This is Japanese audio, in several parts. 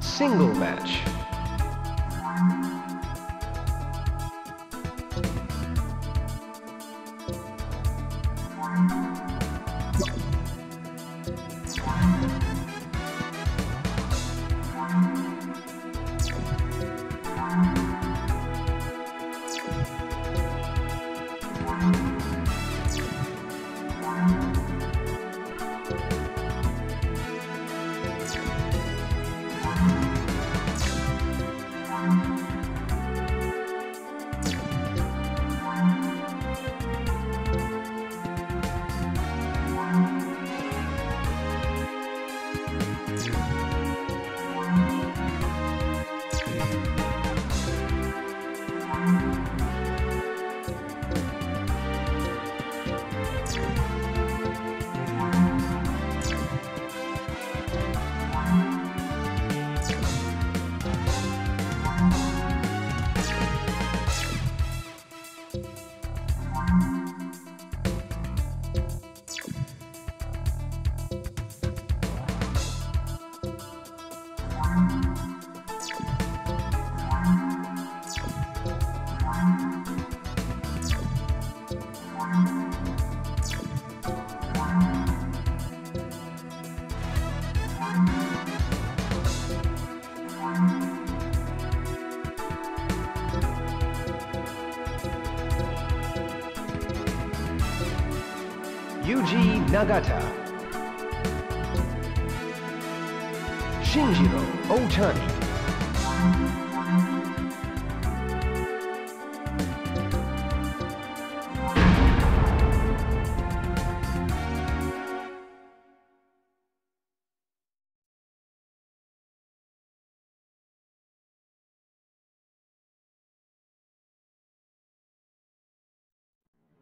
Single match.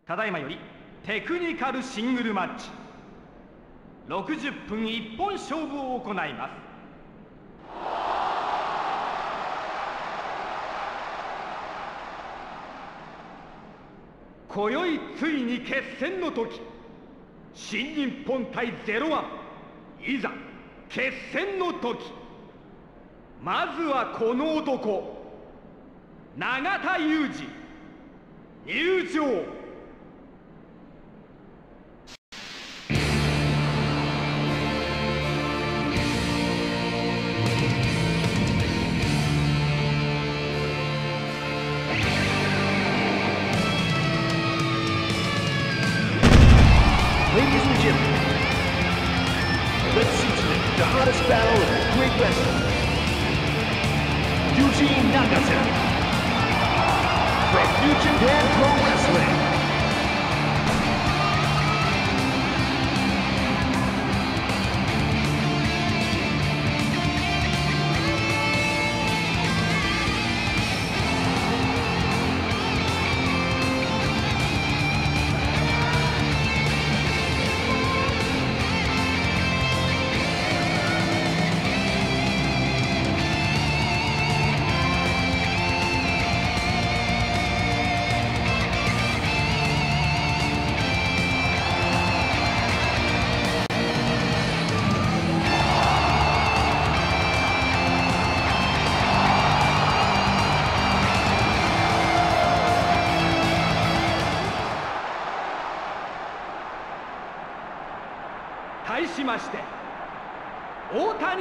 ただいまよりテクニカルシングルマッチ。60分一本勝負を行います。今宵ついに決戦の時新日本対ゼロワンいざ決戦の時。まずはこの男永田裕二。入場。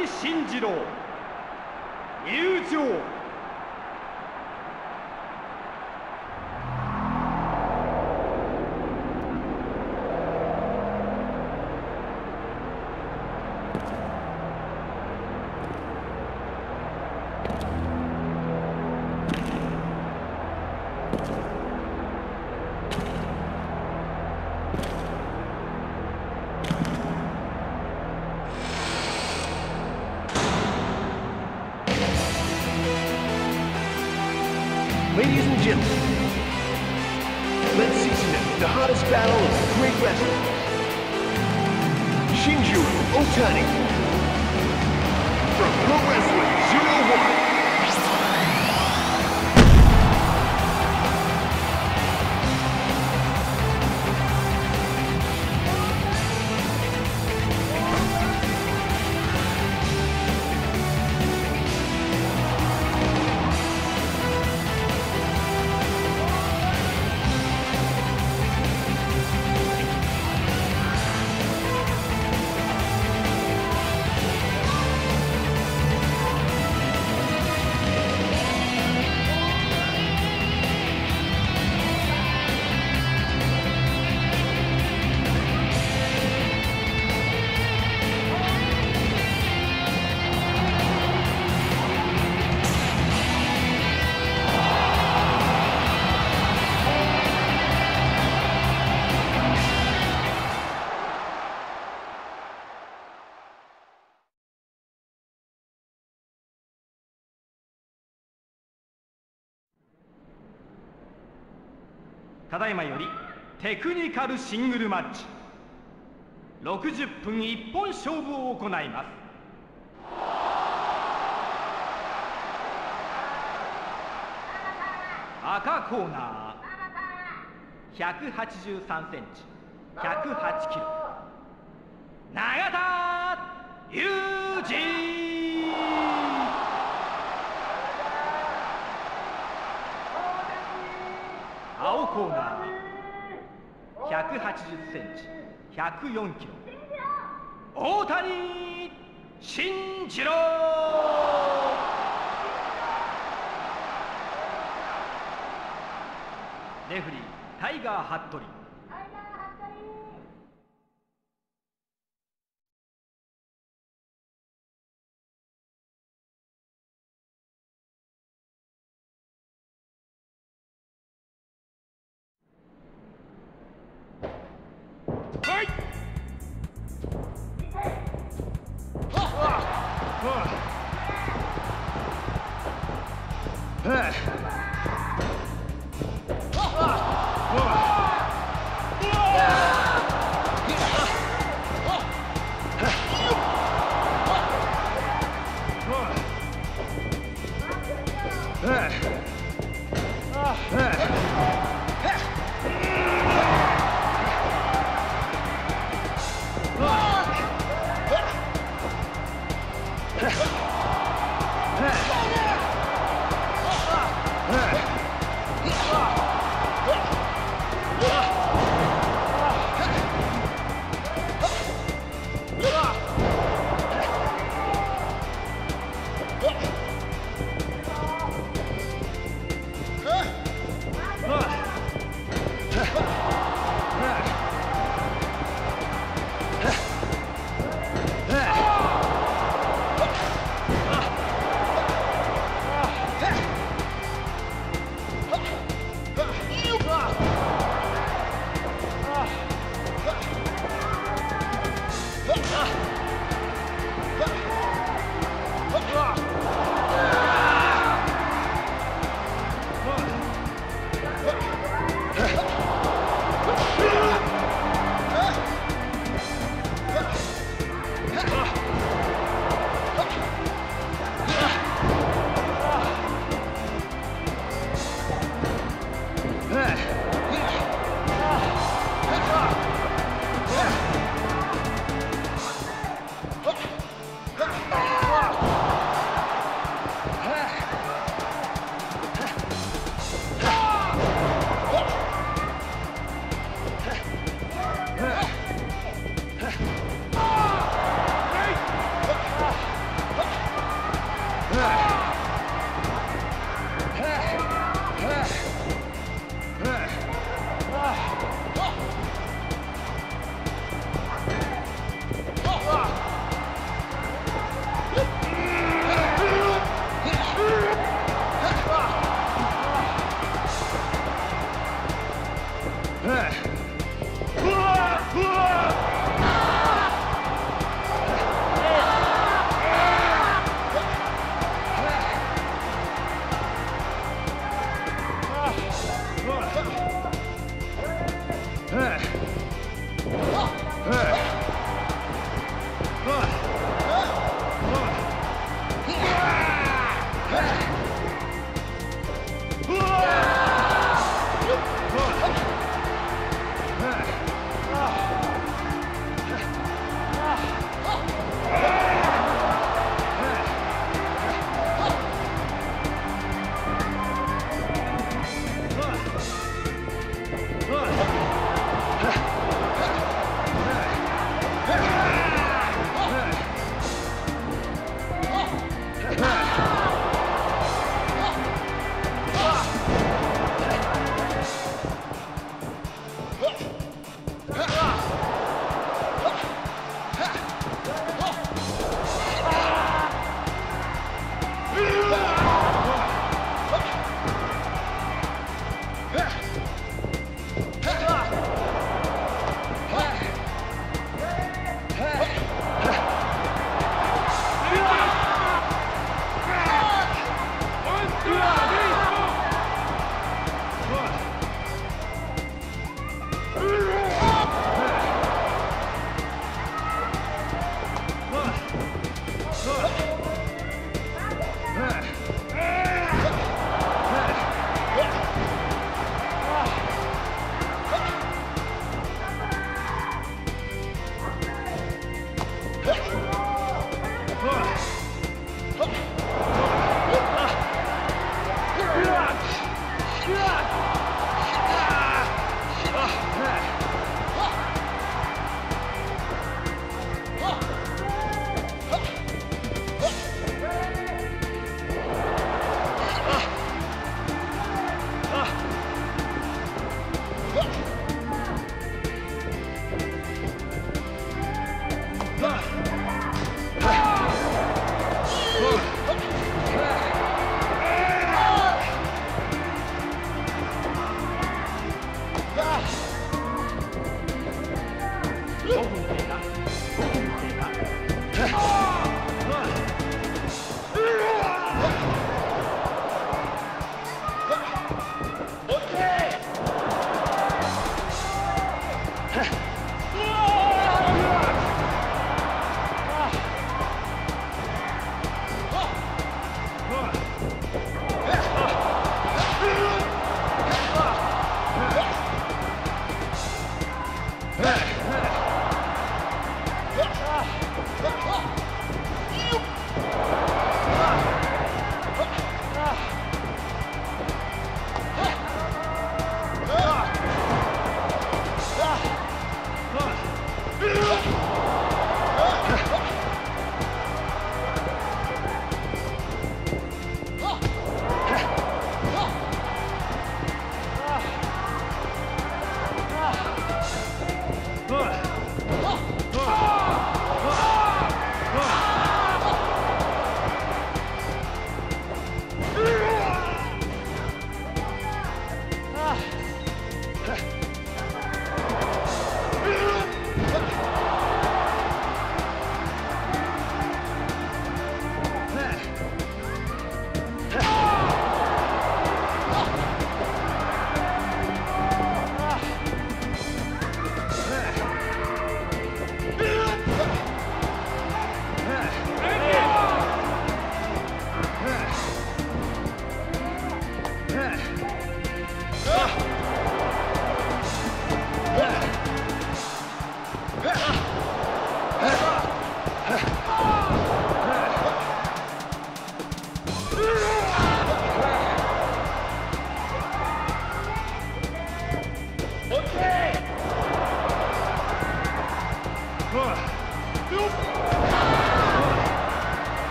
谷慎次郎入場」だいまよりテクニカルシングルマッチ。60分一本勝負を行います。赤コーナー。183センチ。108キロ。永田裕二青コーナー。180センチ104キロ。大谷慎次郎。レフリータイガー・服部。はい Yeah.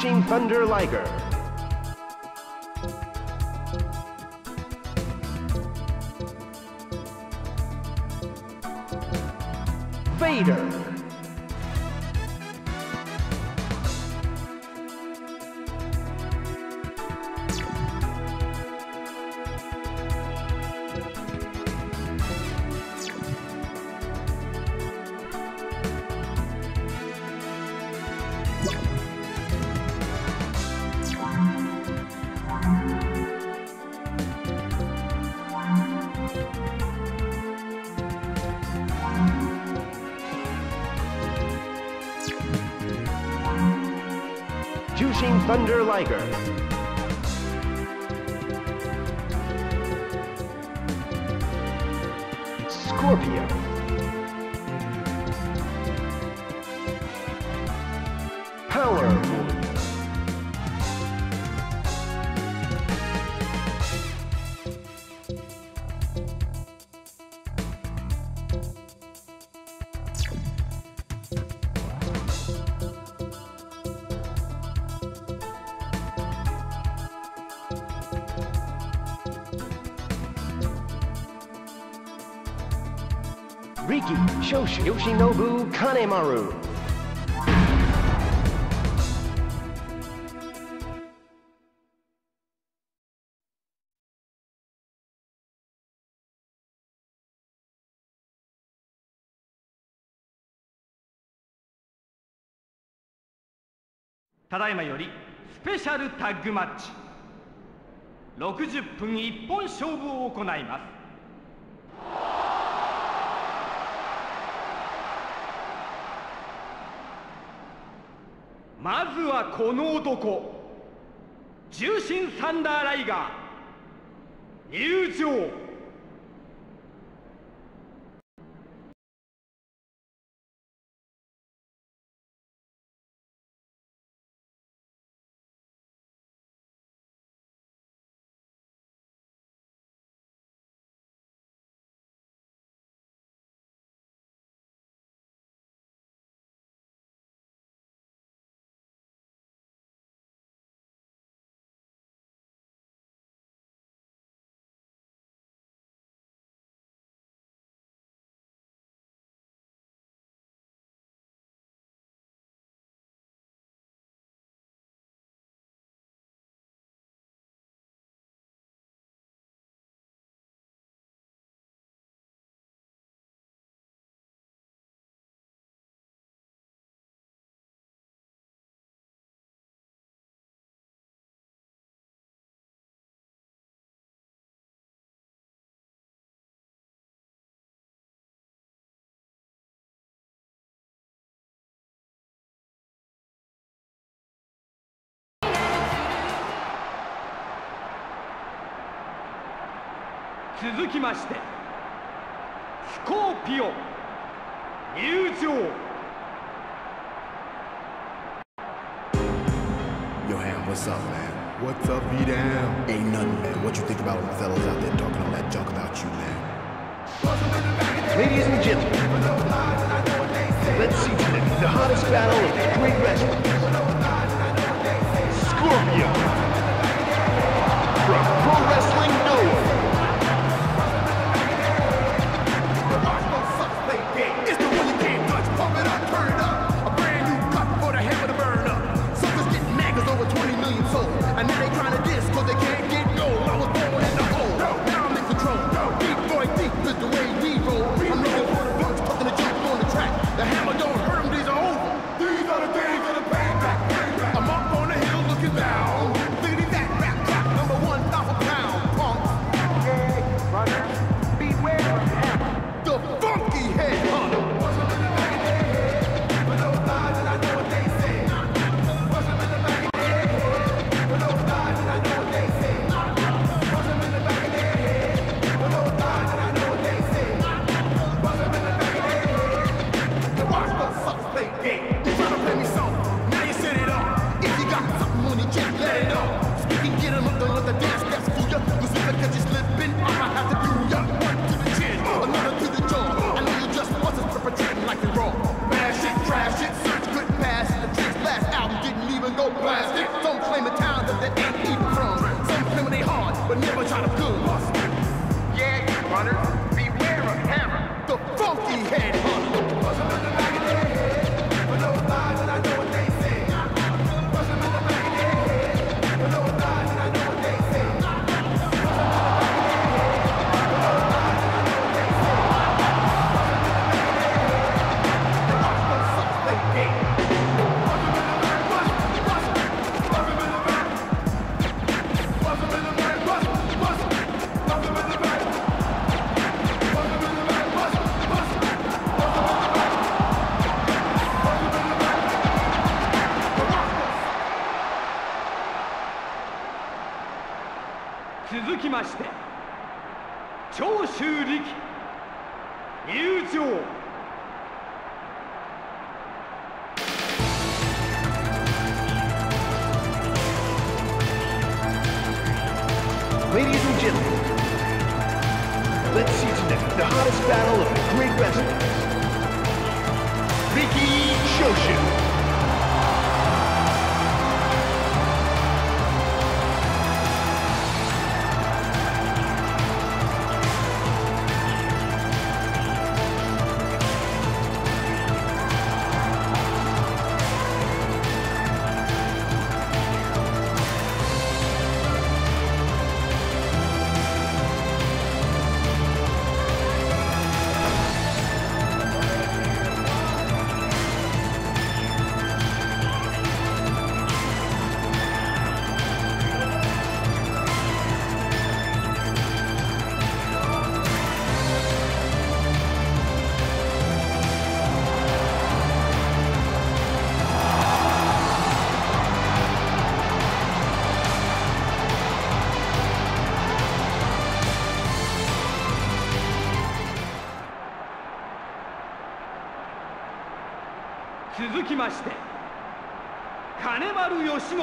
Jushin Thunder Liger. Yoshinobu Kanemaru. ただいまよりスペシャルタッグマッチ60分一本勝負を行いますまずはこの男重心サンダーライガー入場続きましてスコーピオン入場よ Ham, what's up, man? What's up, B down? Ain't nothing, man. What you think about all the fellas out there talking all that junk about you, man? Ladies and gentlemen, let's see today the hottest battle of these great wrestlers. Scorpio not a good. Yeah, you runners, beware of hammer, the funky head. きまして金丸義信。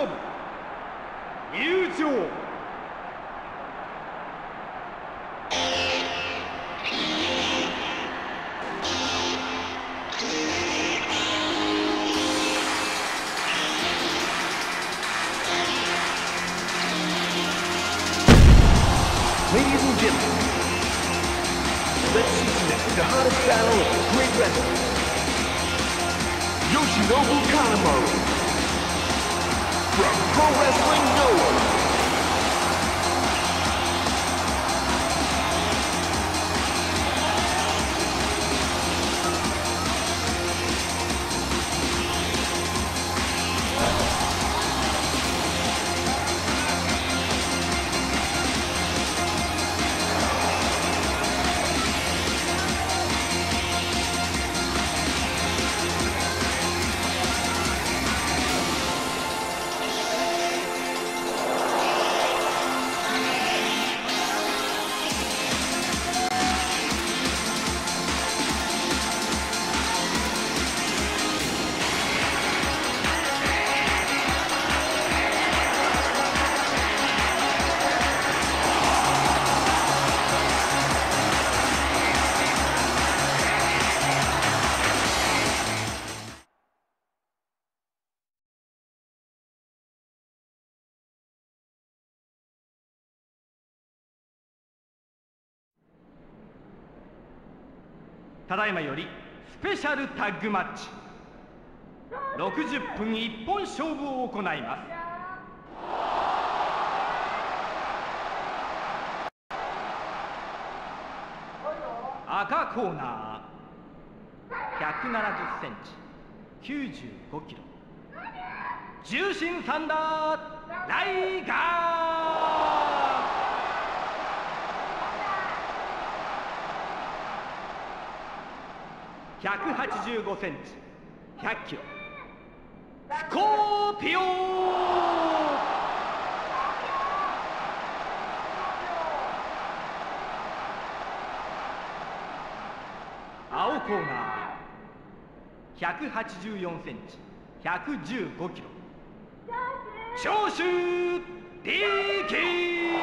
ただいまよりスペシャルタッグマッチ。60分一本勝負を行います。赤コーナー。170センチ。95キロ。重心サンダー。ライガー。185センチ。100キロ。スコーピオ青コーナー。184センチ。115キロ。長州力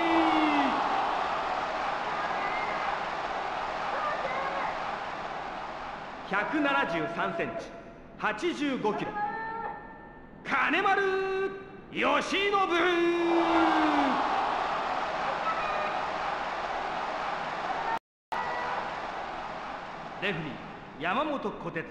173センチ85キロ。金丸義信。レフリー山本小鉄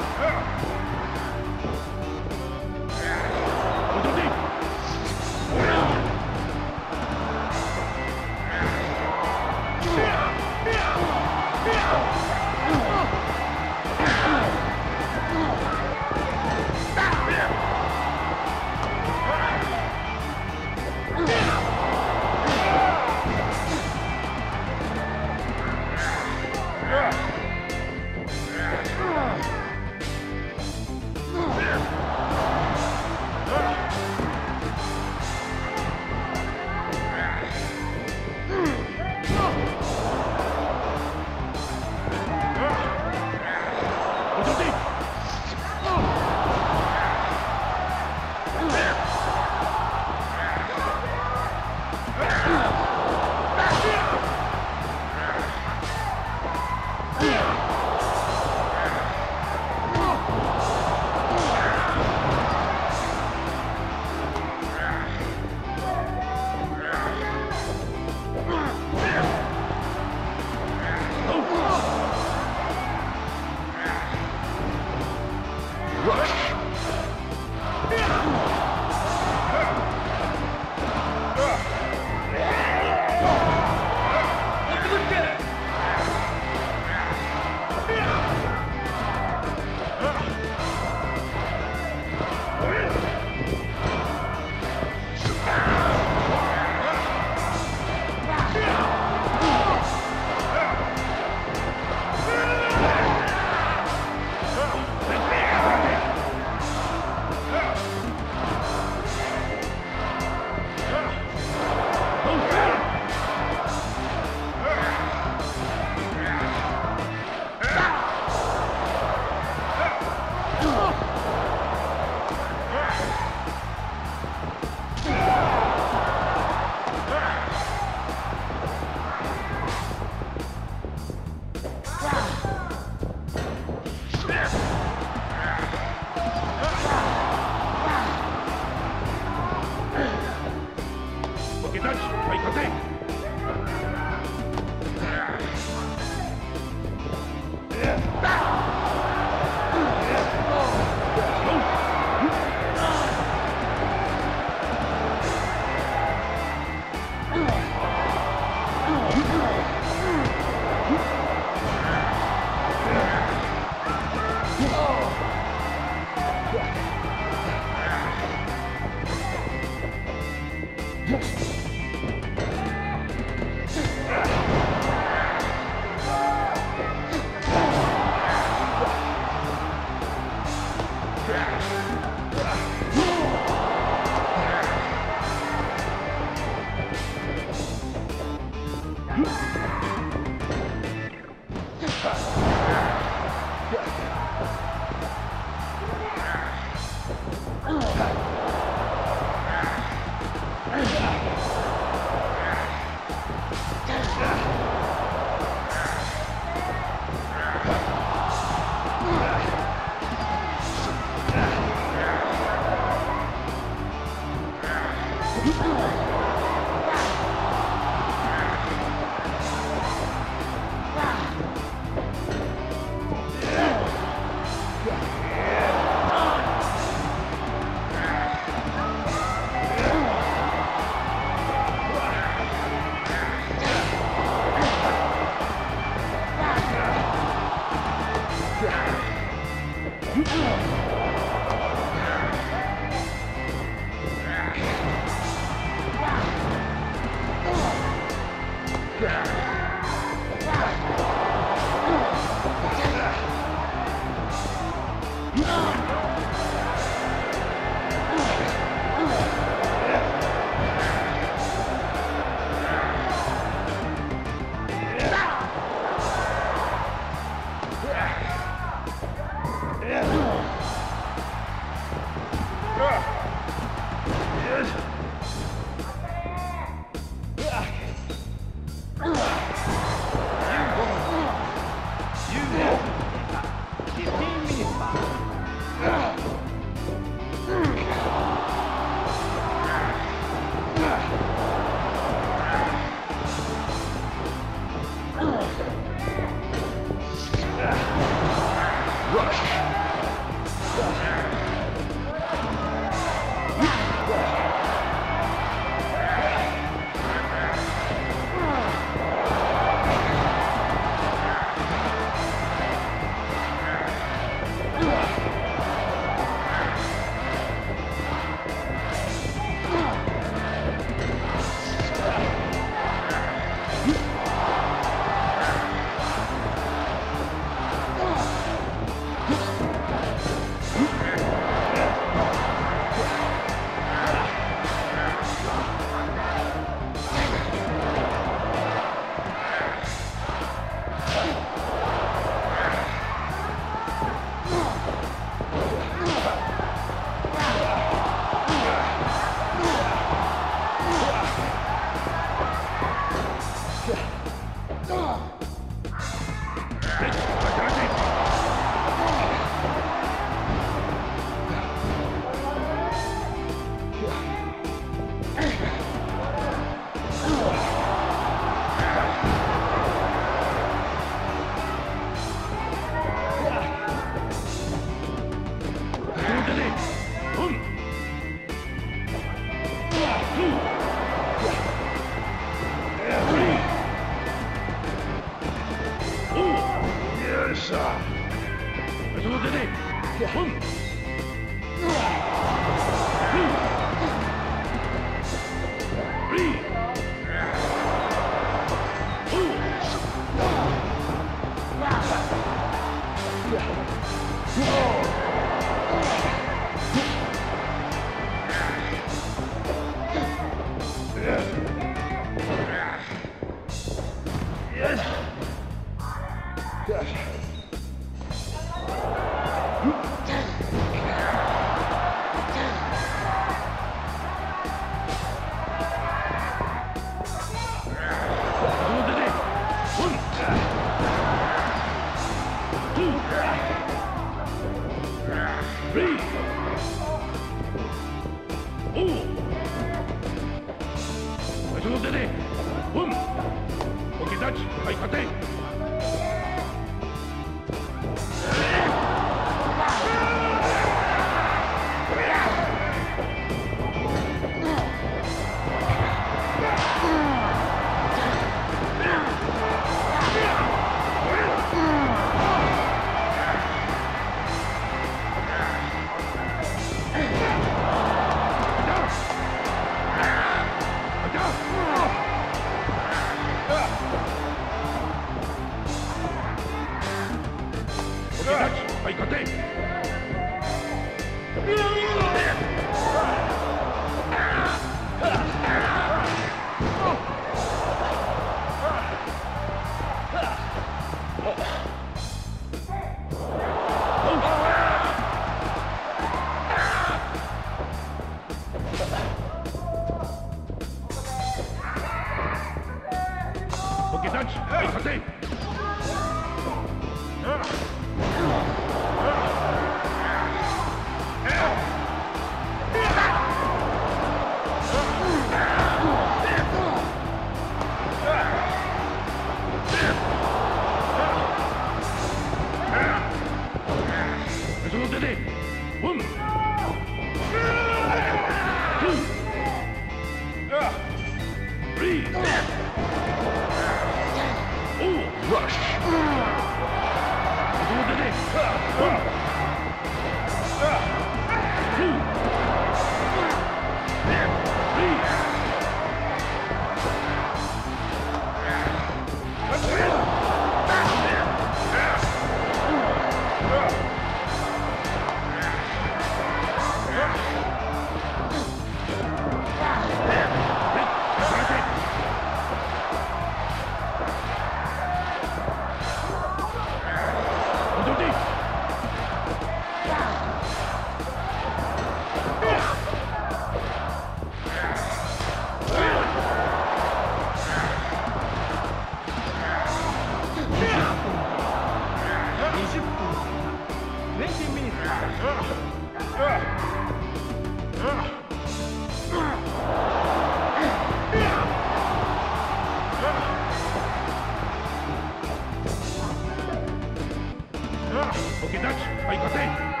オケ立ちはい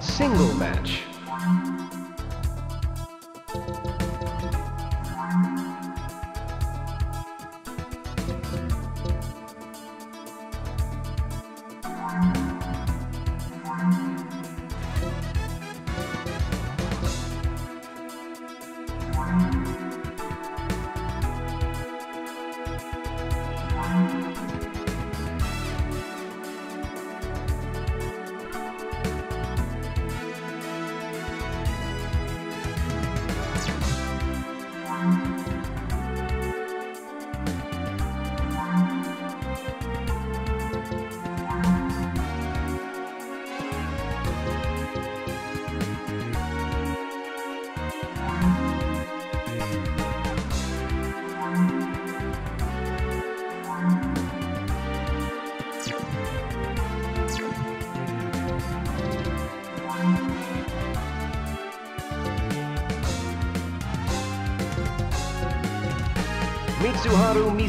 Single match.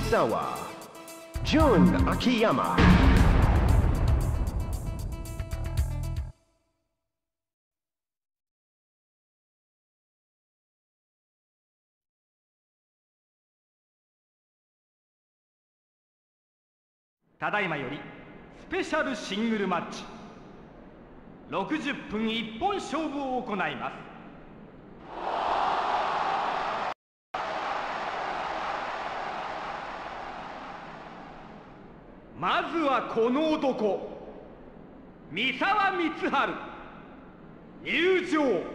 Misawa. Jun Akiyama. ただいまよりスペシャルシングルマッチ60分一本勝負を行いますまずはこの男。三沢光晴。入場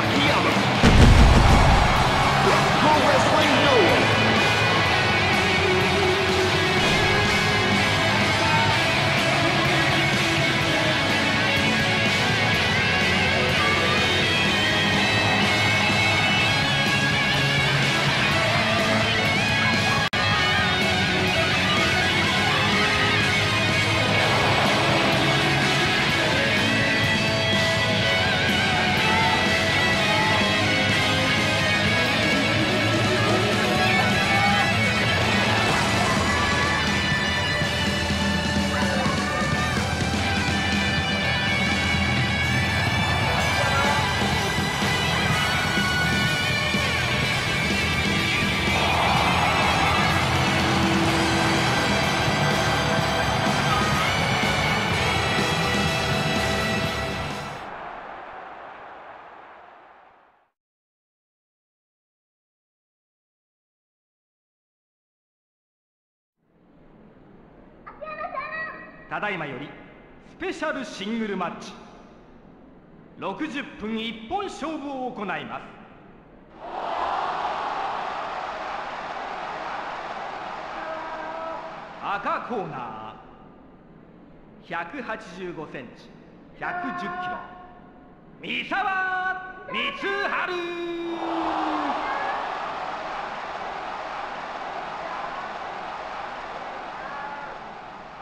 Akiyama だいまよりスペシャルシングルマッチ。60分一本勝負を行います。赤コーナー。185センチ。110キロ。三沢光晴。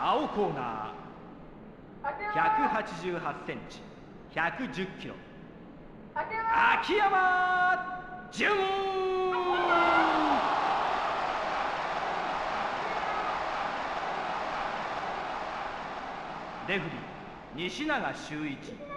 青コーナー。188センチ110キロ。秋山純レフリー西永修一。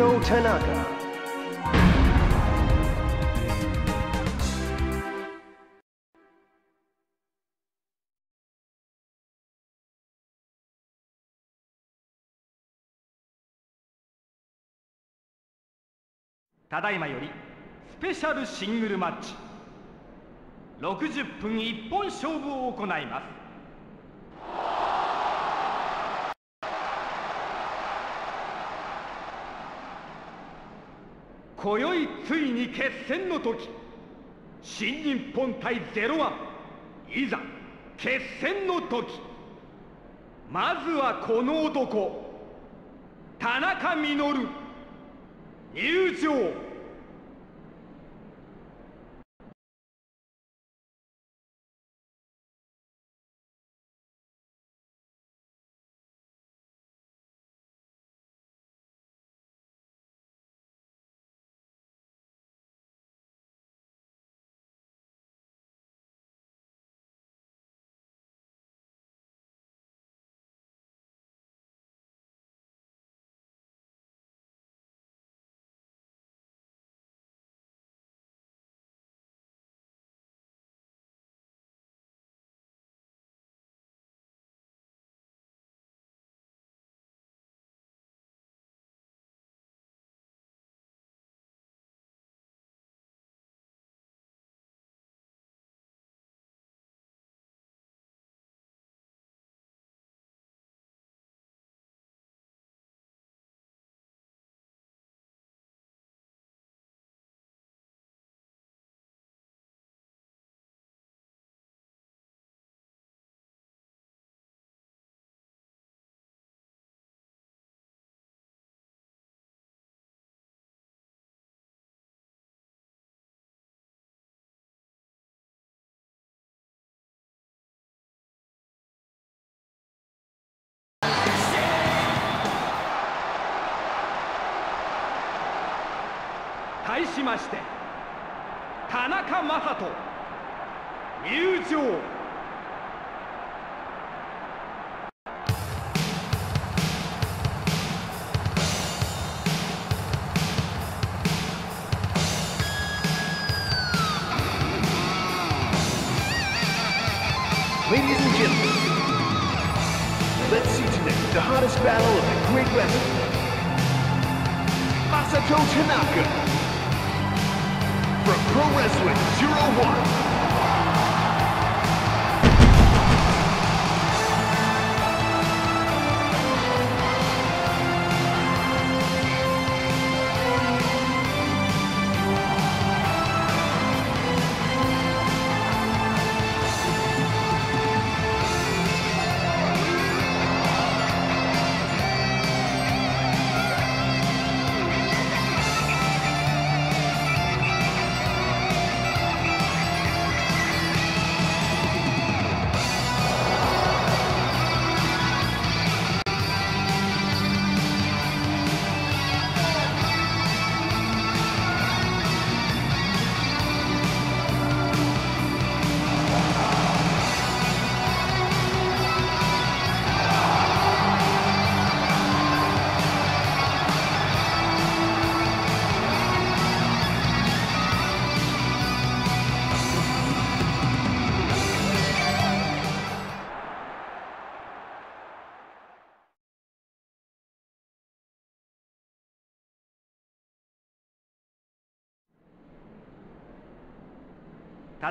Masato Tanaka.「ただいまよりスペシャルシングルマッチ60分一本勝負を行います今宵ついに決戦の時。新日本対ゼロワンいざ決戦の時。まずはこの男。田中稔。入場。しまして田中将人入場 Ladies and gentlemen, let's from Pro Wrestling Zero One.「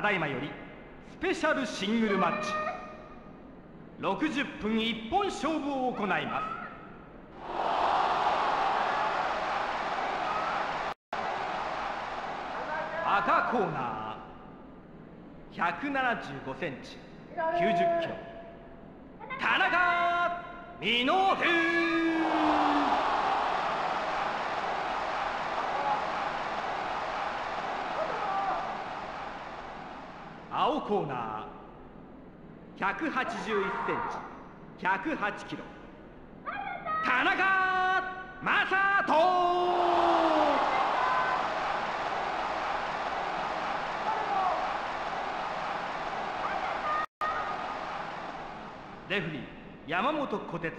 ただいまよりスペシャルシングルマッチ。60分一本勝負を行います。赤コーナー。175センチ。90キロ。田中美濃青コーナー。181センチ。108キロ。田中正人。レフリー山本小鉄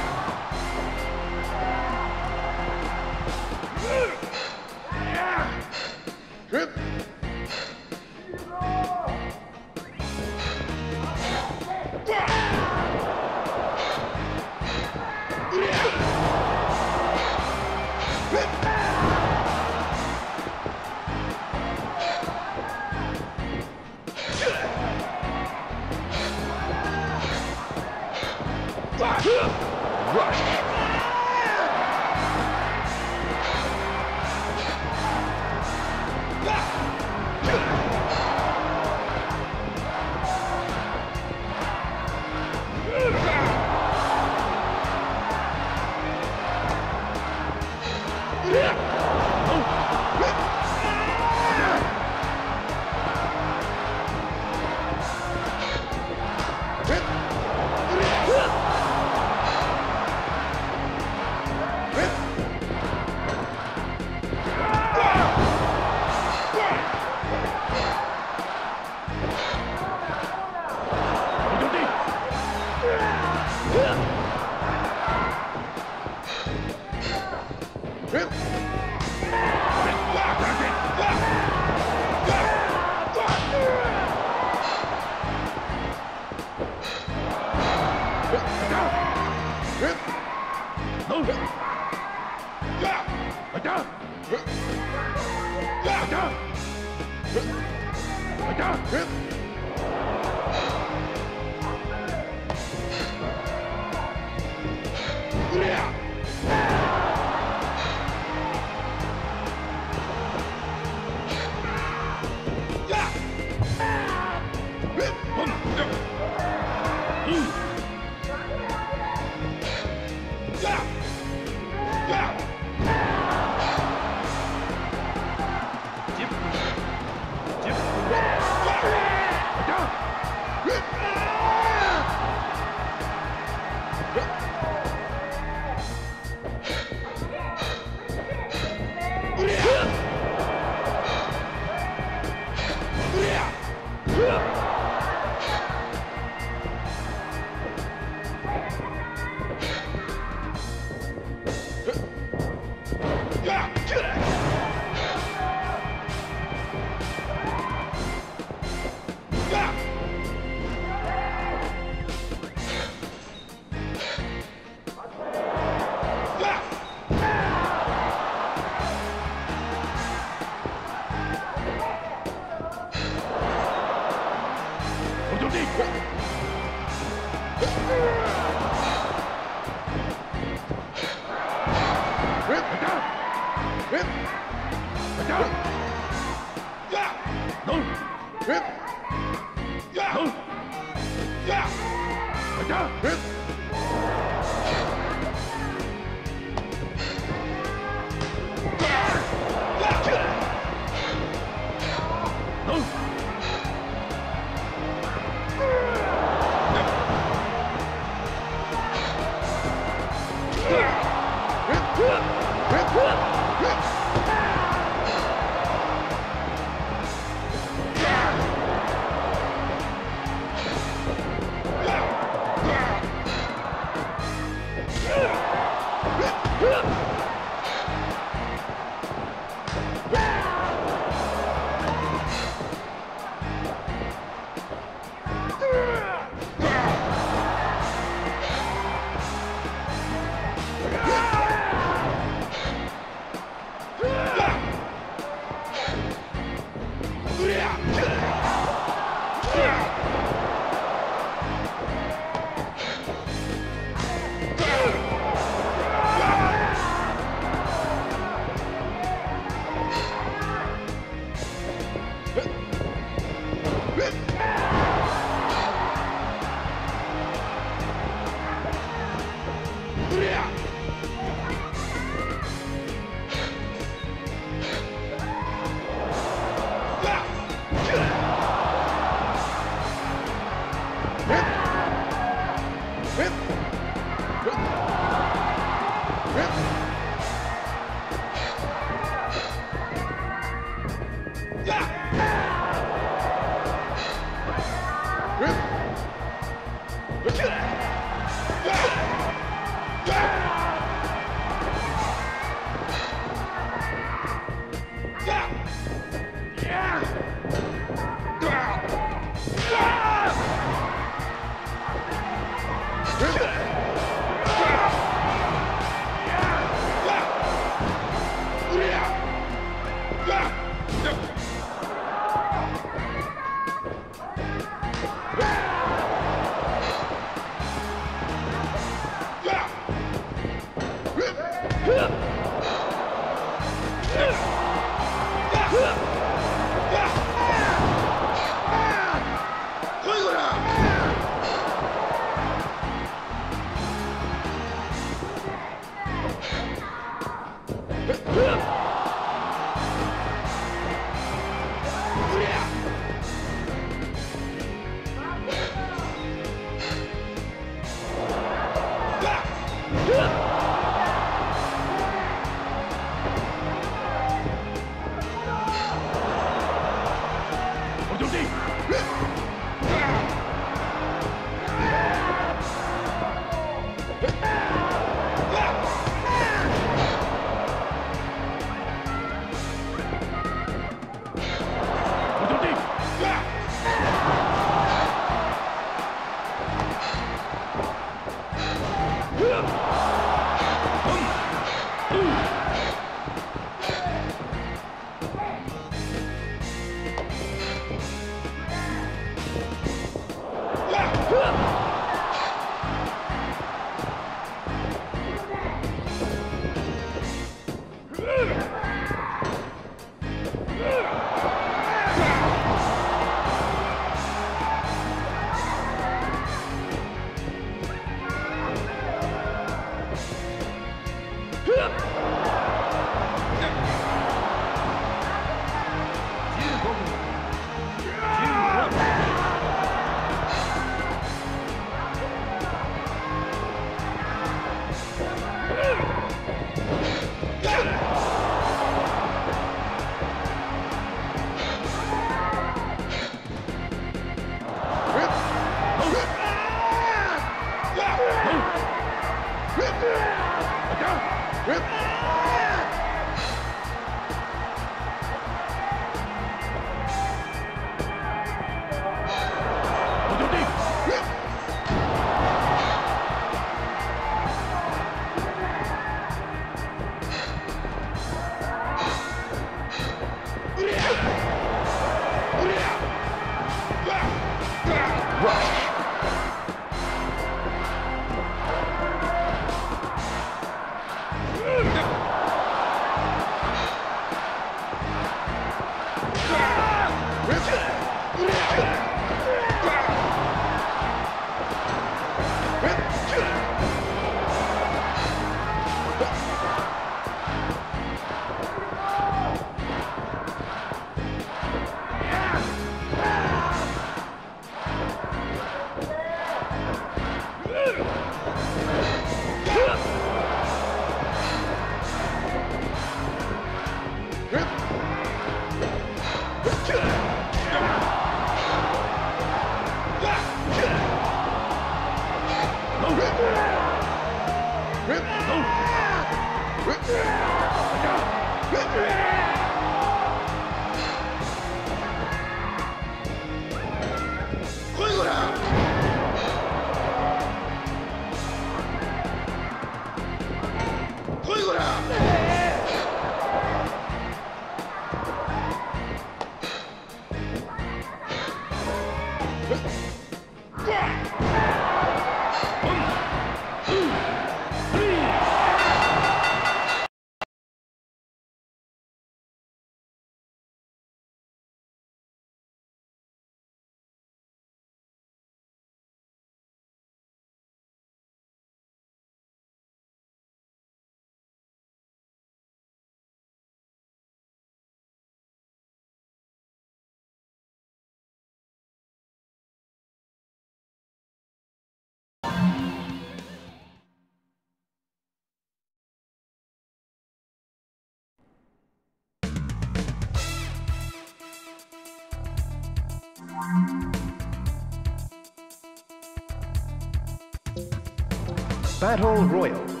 Battle Royal.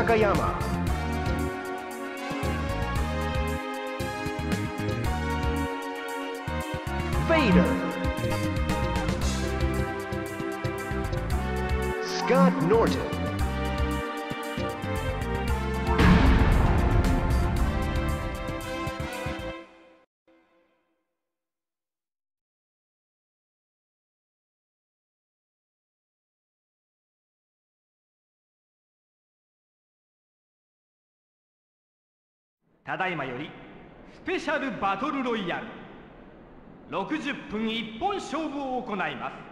Takayama. ただいまよりスペシャルバトルロイヤル。60分一本勝負を行います。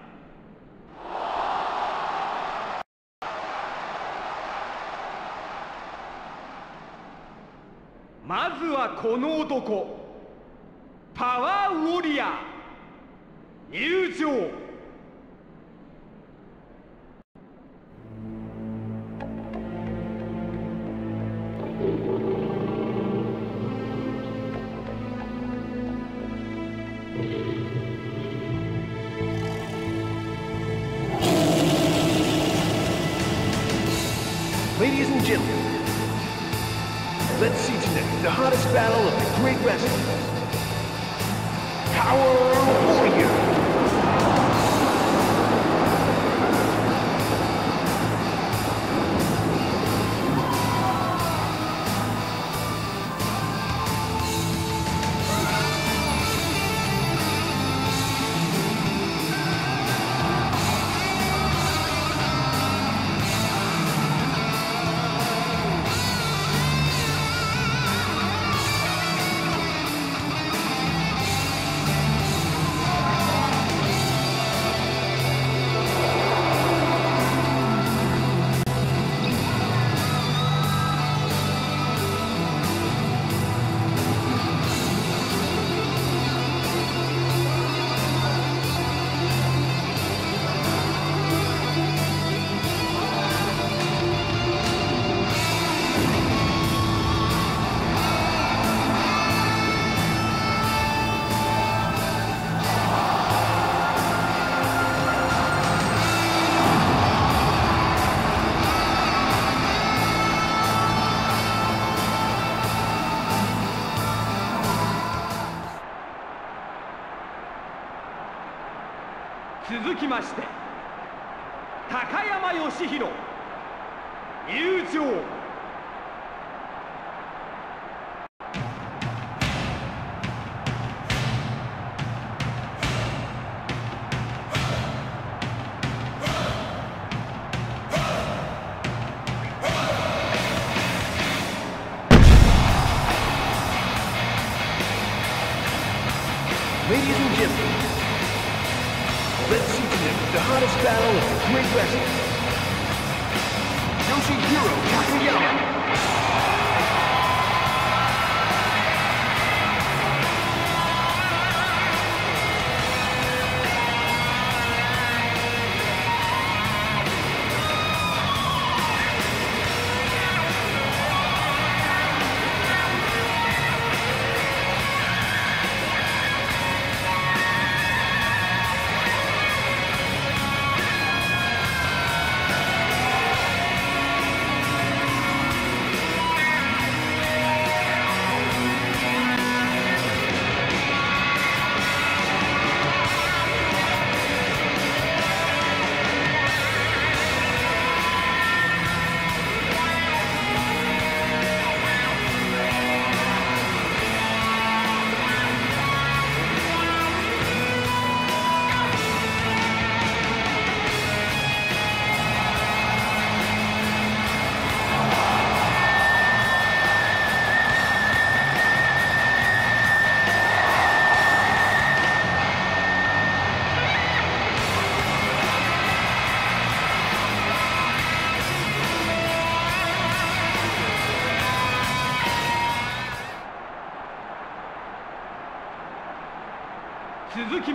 まずはこの男。パワーウォリアー。入場。Ladies and gentlemen, let's see tonight the hottest battle of the great wrestlers. Power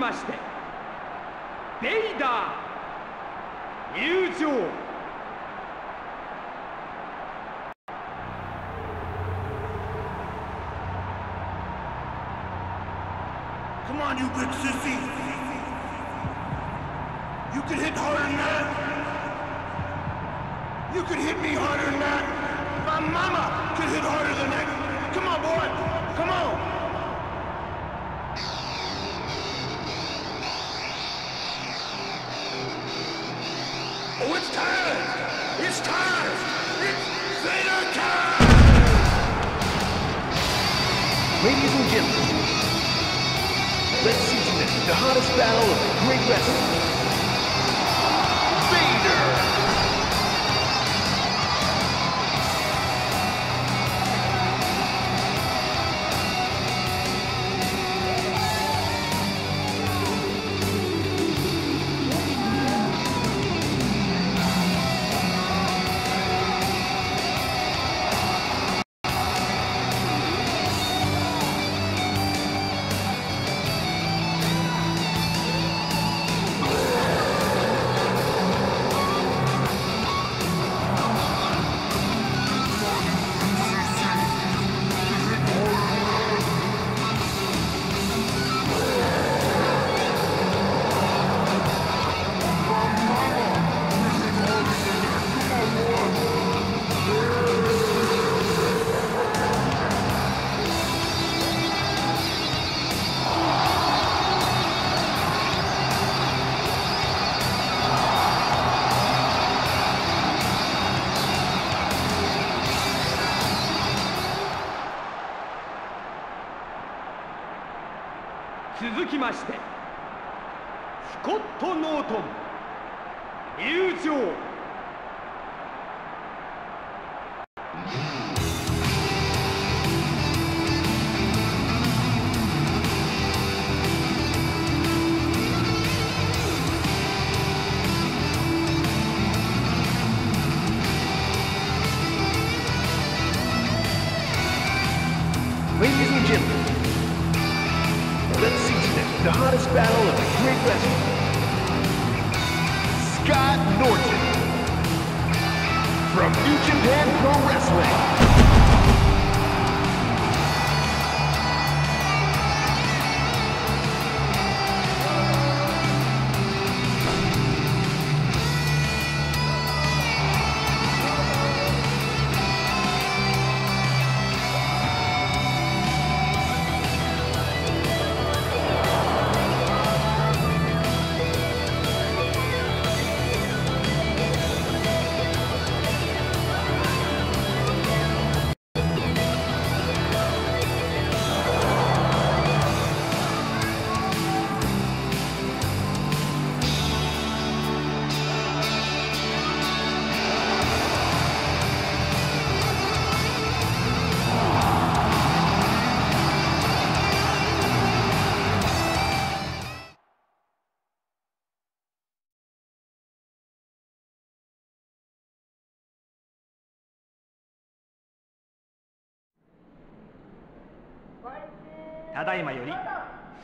ました Ladies and gentlemen, let's see tonight the hottest battle of the great wrestling.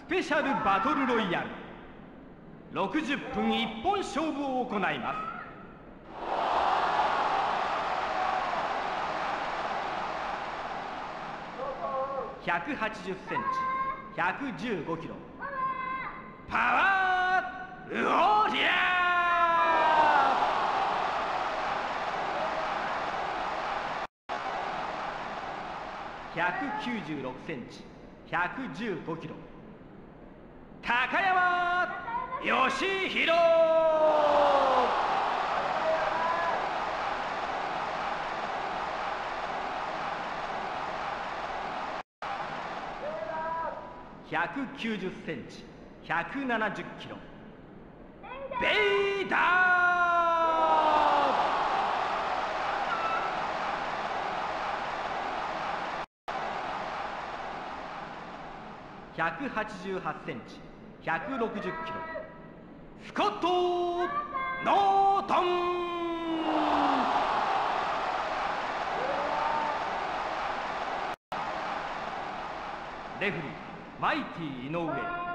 ペシャルバトルロイヤル。60分一本勝負を行います。180センチ115キロ。パワーウォーリアー！196センチ115キロ。山義弘190センチ170キロ。ベイダー！188センチ160キロ。スコット・ノートンレフリーマイティ井上。